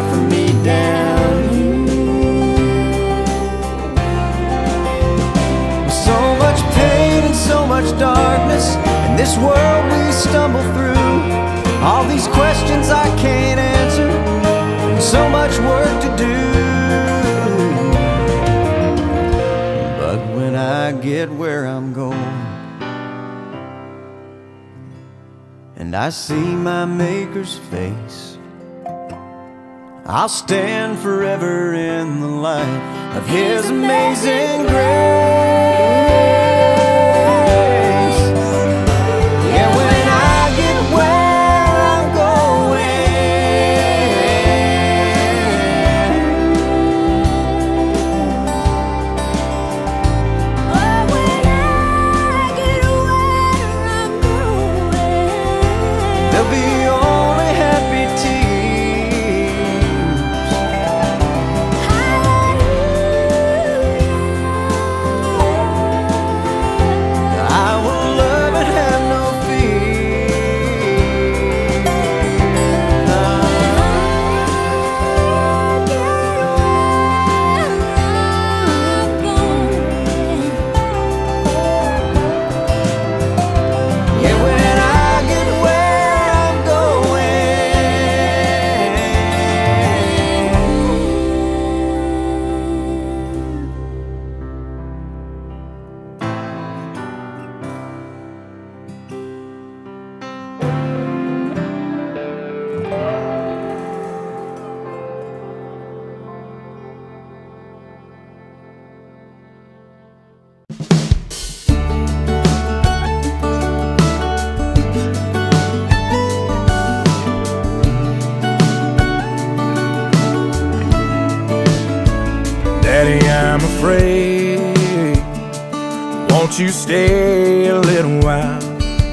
Don't for me down here. So much pain and so much darkness in this world we stumble through. All these questions I can't answer, and so much work to do. But when I get where I'm going, and I see my Maker's face, I'll stand forever in the light of His amazing grace. You stay a little while?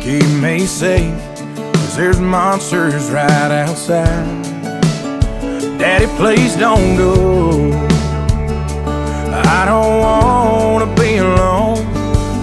Keep me safe, cause there's monsters right outside. Daddy, please don't go. I don't wanna be alone,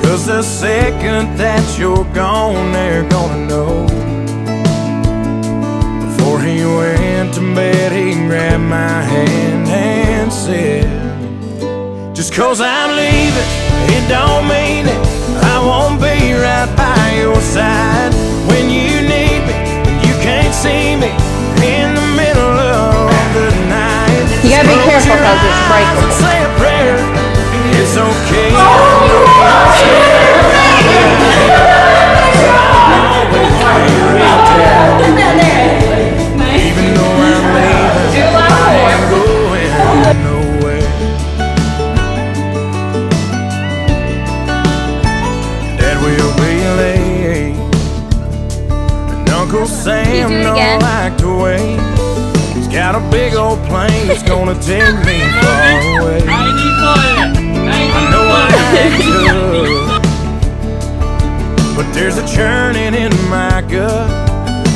cause the second that you're gone, they're gonna know. Before he went to bed, he grabbed my hand and said, Just cause I'm leaving, it don't mean it. I won't be right by your side when you need me. You can't see me in the middle of the night. You gotta be careful your 'cause it's breakable. Uncle Sam don't like to wait. He's got a big old plane that's gonna take me far away. I know I could, but there's a churning in my gut.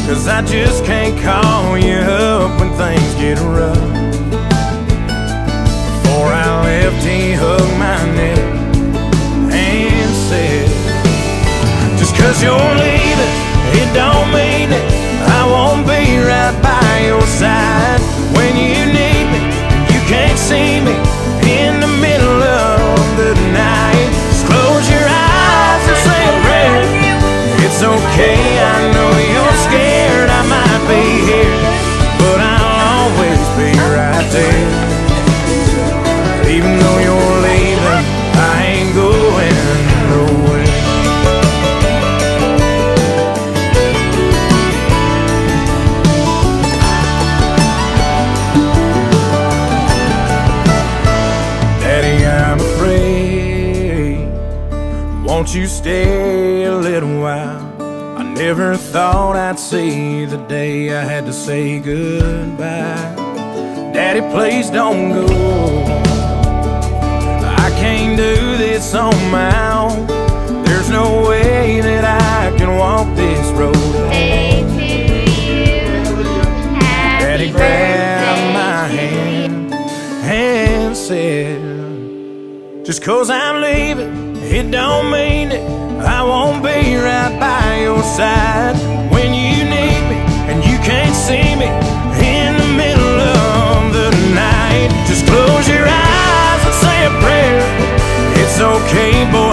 Cause I just can't call you up when things get rough. Before I left, he hugged my neck and said, Just cause you're leaving it don't mean it. I won't be right by your side when you need me. You can't see me in the middle of the night. Just close your eyes and say a prayer. It's okay, Won't you stay a little while? I never thought I'd see the day I had to say goodbye. Daddy, please don't go. I can't do this on my own. There's no way that I can walk this road. Daddy grabbed my hand and said, Just cause I'm leaving, it don't mean it. I won't be right by your side when you need me and you can't see me in the middle of the night. Just close your eyes and say a prayer. It's okay, boy,